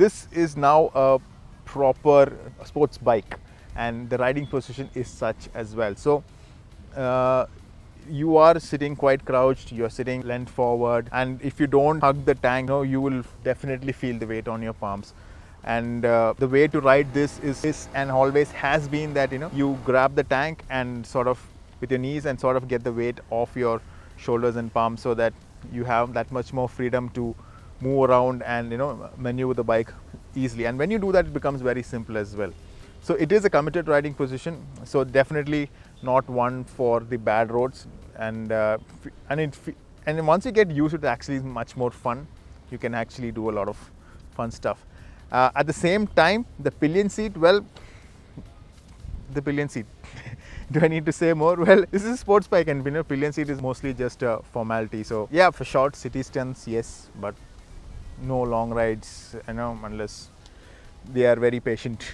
this is now a proper sports bike and the riding position is such as well. So uh, you are sitting quite crouched, you're sitting leant forward, and if you don't hug the tank, you will definitely feel the weight on your palms. And uh, the way to ride this is, is and always has been that you know you grab the tank and sort of with your knees and sort of get the weight off your shoulders and palms so that you have that much more freedom to move around and you know maneuver the bike easily. And when you do that, it becomes very simple as well. So it is a committed riding position. So definitely not one for the bad roads. And uh, and it and once you get used to it, actually is much more fun. You can actually do a lot of fun stuff. Uh, at the same time, the pillion seat, well, the pillion seat. Do I need to say more? Well, this is a sports bike and you know, pillion seat is mostly just a formality. So yeah, for short city stunts, yes, but no long rides, you know, unless they are very patient.